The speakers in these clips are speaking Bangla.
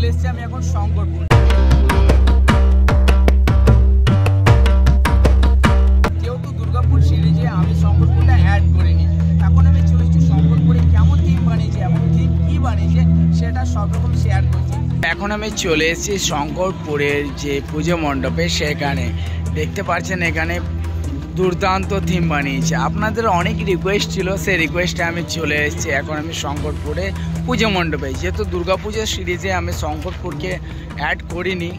চলে এসেছি আমি এখন শঙ্করপুর। যেহেতু দুর্গাপুর সিরিজে আমি শঙ্করপুরটা অ্যাড করিনি, এখন আমি চলে এসেছি শঙ্করপুরে কেমন থিম বানিয়েছে এবং থিম কী বানিয়েছে, সেটা সব রকম শেয়ার করছি। এখন আমি চলে এসেছি শঙ্করপুরের যে পুজো মণ্ডপে, সেখানে। দেখতে পাচ্ছেন এখানে দুর্দান্ত থিম বানিয়েছে। আপনাদের অনেক রিকোয়েস্ট ছিল, সেই রিকোয়েস্টে আমি চলে এসেছি। এখন আমি শঙ্করপুরে পুজো মণ্ডপে। যেহেতু দুর্গাপুজোর সিরিজে আমি শঙ্করপুরকে অ্যাড করিনি,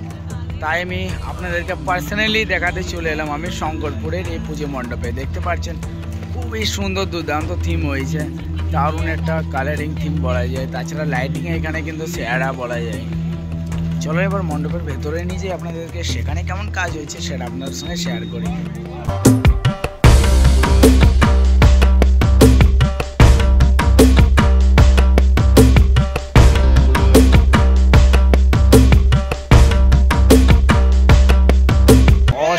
তাই আমি আপনাদেরকে পার্সোনালি দেখাতে চলে এলাম আমি শঙ্করপুরের এই পুজো মণ্ডপে। দেখতে পাচ্ছেন, খুবই সুন্দর দুর্দান্ত থিম হয়েছে। দারুণ একটা কালারিং থিম বলা যায়। তাছাড়া লাইটিং এখানে কিন্তু সেরা বলা যায়। চলো এবার মণ্ডপের ভেতরে নিয়ে যাই। আপনাদেরকে সেখানে কেমন কাজ হয়েছে সেটা আপনাদের সঙ্গে শেয়ার করি।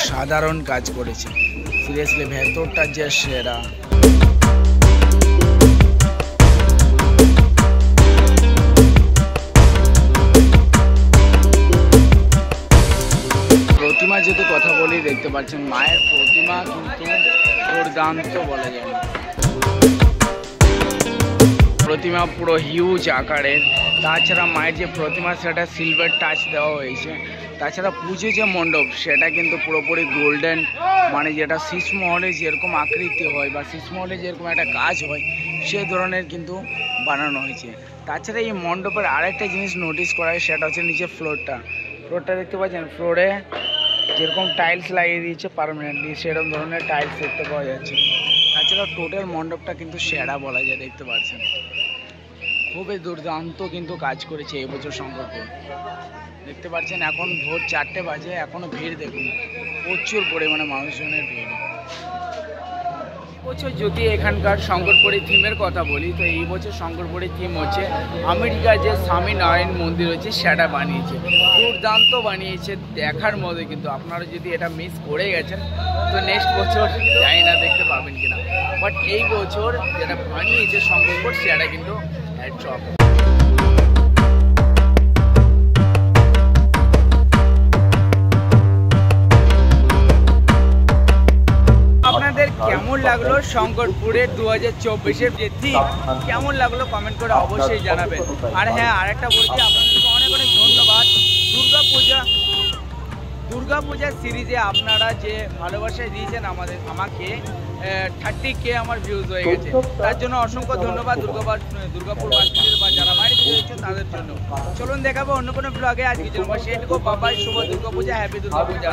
অসাধারণ কাজ করেছে। সিরিয়াসলি ভেতরটা যে সেরা। প্রতিমা যদি কথা বলি, দেখতে পাচ্ছেন মায়ের প্রতিমা কিন্তু দুর্দান্ত বলা যায়। প্রতিমা পুরো হিউজ আকারের। তাছাড়া মায়ের যে প্রতিমা, সেটা সিলভার টাচ দেওয়া হয়েছে। তাছাড়া পুজো যে মণ্ডপ, সেটা কিন্তু পুরোপুরি গোল্ডেন মানে যেটা শীষমহলে যেরকম আকৃতি হয় বা শীষমহলে যেরকম একটা কাজ হয়, সে ধরনের কিন্তু বানানো হয়েছে। তাছাড়া এই মণ্ডপের আরেকটা জিনিস নোটিস করা হয়, সেটা হচ্ছে নিচে ফ্লোরটা ফ্লোরটা দেখতে পাচ্ছেন? ফ্লোরে যেরকম টাইলস লাগিয়ে দিয়েছে পারমানেন্টলি সেরকম ধরনের টাইলস দেখতে পাওয়া যাচ্ছে। তাছাড়া টোটাল মণ্ডপটা কিন্তু সেরা বলা যায়, দেখতে পাচ্ছেন। খুবই দুর্দান্ত কিন্তু কাজ করেছে এবছর শঙ্করপুর দেখতে পাচ্ছেন এখন ভোর চারটে বাজে, এখনও ভিড় দেখুন, প্রচুর পরিমাণে মানুষজনের ভিড়। বছর যদি এখানকার শঙ্করপুরে থিমের কথা বলি, তো এই বছর শঙ্করপুরে থিম হচ্ছে আমেরিকার যে স্বামী নারায়ণ মন্দির হচ্ছে, সেটা বানিয়েছে। দুর্দান্ত বানিয়েছে, দেখার মধ্যে কিন্তু। আপনারা যদি এটা মিস করে গেছেন, তো নেক্সট বছর জানি না, দেখতে পাবেন কিনা। বাট এই বছর যেটা বানিয়েছে শঙ্করপুর, সেটা কিন্তু লাগল শঙ্করপুরের দু হাজার চব্বিশের যে থিম কেমন লাগল? কমেন্ট করে অবশ্যই জানাবেন। আর হ্যাঁ আরেকটা বলছি, আপনাদেরকে অনেক অনেক ধন্যবাদ। দুর্গা পূজা, দুর্গা পূজার সিরিজে আপনারা যে ভালোবাসা দিয়েছেন আমাদের, আমাকে থার্টি কে আমার ভিউজ হয়ে গেছে। তার জন্য অসংখ্য ধন্যবাদ দুর্গাবার দুর্গাপুর বাসীদের বা যারা বাইরে থেকে হয়েছে তাদের জন্য। চলুন দেখাবো অন্য কোনো ব্লগে আজকে জন্য সেইটুকু বাবাই শুভ দুর্গাপূজা হ্যাপি দুর্গা পূজা।